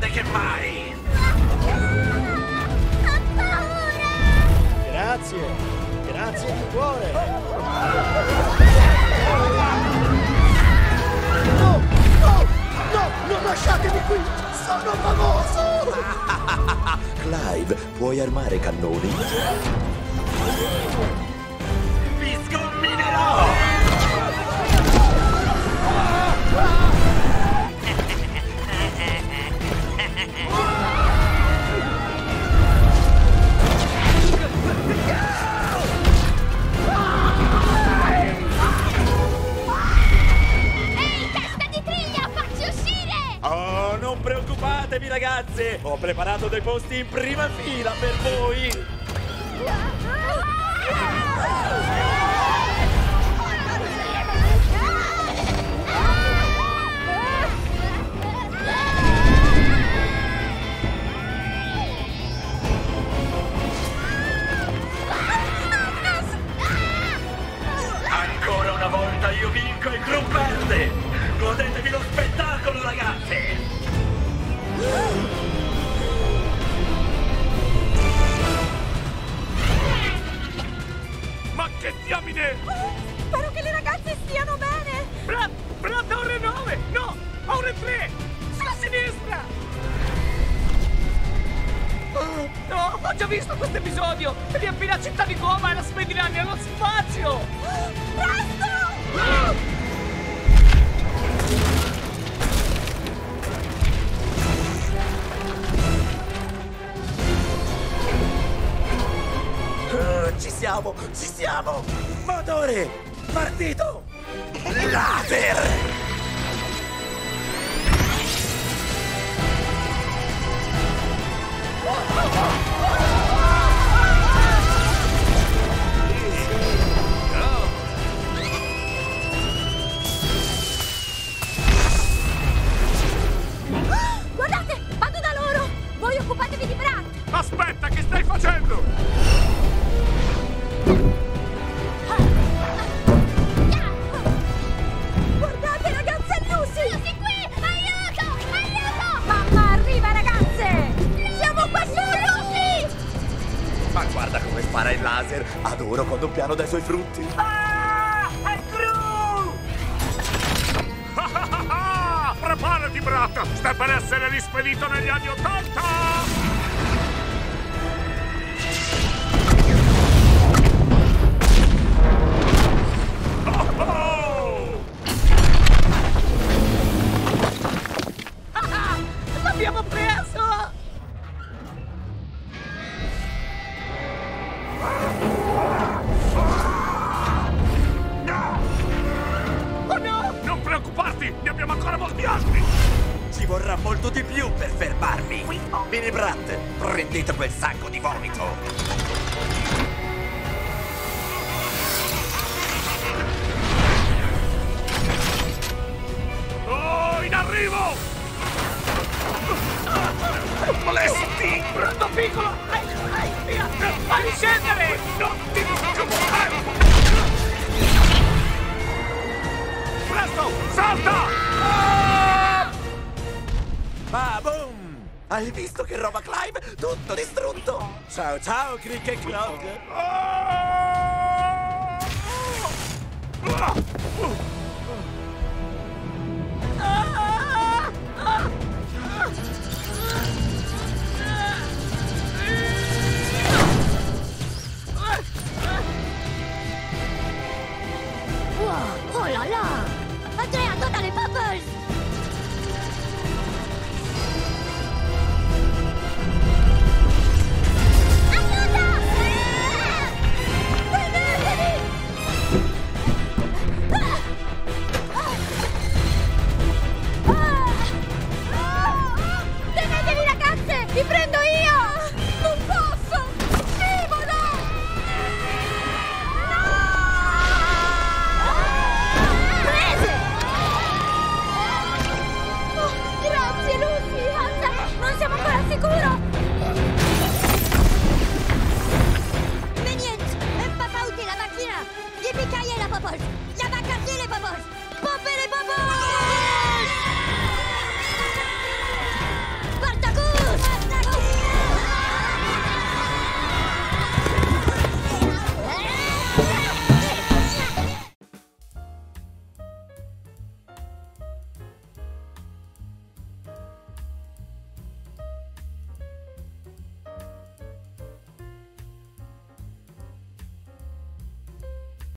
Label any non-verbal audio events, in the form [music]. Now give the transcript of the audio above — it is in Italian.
grande che mai! Grazie, grazie di cuore! No, no, no, non lasciatemi qui! Sono famoso! [laughs] Clive, puoi armare cannoni? Preoccupatevi ragazze! Ho preparato dei posti in prima fila per voi! Diamine! Spero che le ragazze stiano bene! Bra, bra, torre 9! No! Ore 3! Sulla sinistra! Oh, no, ho già visto questo episodio! Riempi la città di gomma e la spediranno nello spazio! Presto! Siamo, ci siamo! Motore! Partito! Laser! Laser! Adoro quando piano dai suoi frutti! [laughs] Preparati, Brat! Sta per essere rispedito negli anni Ottanta! Molto di più per fermarmi! Mini Brat, prendete quel sacco di vomito! Oh, in arrivo! Molesti! Pronto piccolo! Ai, ai, via! Scendere! No! Ti... Hai visto che roba Clive? Tutto distrutto! Ciao ciao, Crick e Cloud! Oh, oh là là! Andrea, guarda le bubbles! Yippee-ki-yay, la popoche La vacancier, les popoches